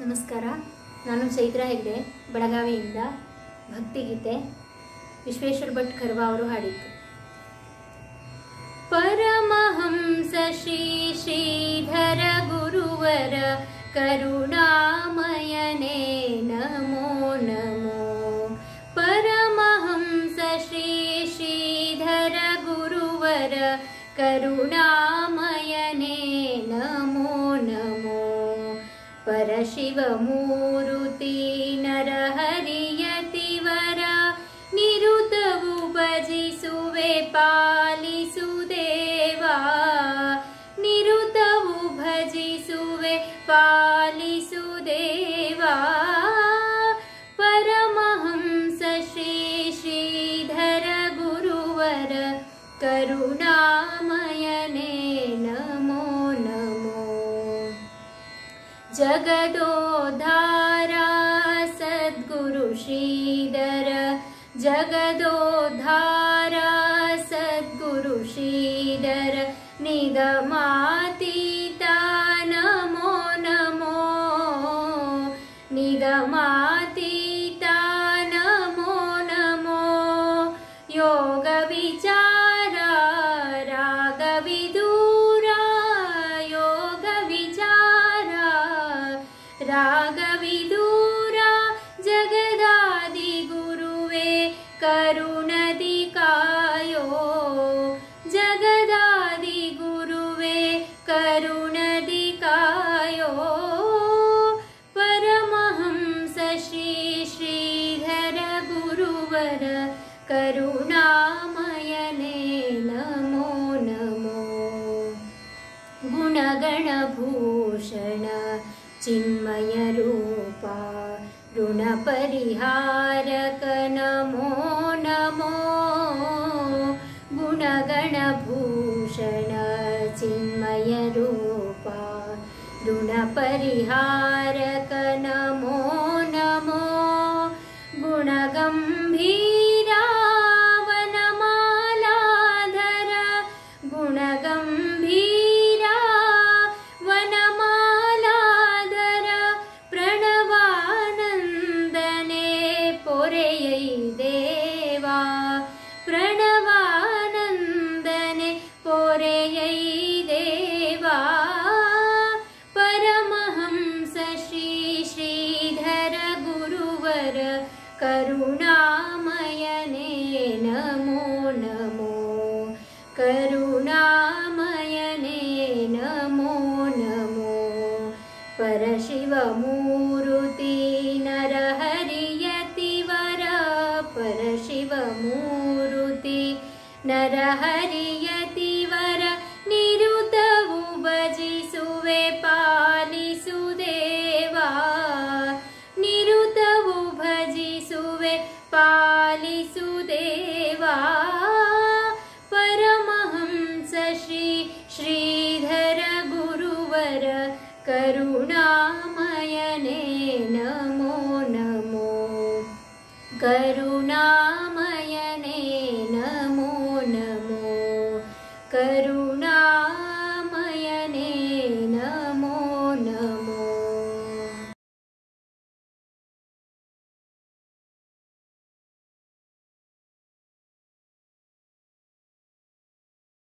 ನಮಸ್ಕಾರ. ನಾನು ಚೈತ್ರ ಹೆಗ್ಡೆ, ಬೆಳಗಾವಿಯಿಂದ ಭಕ್ತಿಗೀತೆ ವಿಶ್ವೇಶ್ವರ ಭಟ್ ಖರ್ವಾ ಅವರು ಹಾಡಿದ್ದು. ಪರಮಹಂಸ ಶ್ರೀ ಶ್ರೀಧರ ಗುರುವರ ಕರುಣಾಮಯನೇ ನಮೋ ನಮೋ. ಪರಮಹಂಸ ಶ್ರೀ ಶ್ರೀಧರ ಗುರುವರ ಕರುಣಾಮಯನೇ परशिवमूरुति नरहरियतिवरा निरुतवुभजिसुवे पालिसुदेवा निरुतवु भजिसुवे पालिसुदेवा परमहंस श्री श्रीधर गुरुवर करुणा जगदोद्धारा सद्गुरु श्रीधर രാഘവീര चिन्मयरूपा ऋणपरिहारक नमो। नमो गुणगणभूषण चिन्मयरूपा ऋणपरिहारक नमो नमो। गुणगम्भीरा पोरेयै देवा प्रणवानन्दने पोरेयै देवा परमहंस श्री श्रीधर गुरुवर करुणामयने नमो नमो ನರಹರಿಯತಿವರ ನಿರುತವು ಭಜಿಸುವೆ ಪಾಲಿಸು ದೇವಾ ನಿರುತವು ಭಜಿಸುವೆ ಪಾಲಿಸು ದೇವಾ ಪರಮಹಂಸ ಶ್ರೀ ಶ್ರೀಧರ ಗುರುವರ ಕರುಣಾಮಯನೇ ನಮೋ ನಮೋ ಕರುಣಾಮಯನೇ ನಮೋ karuna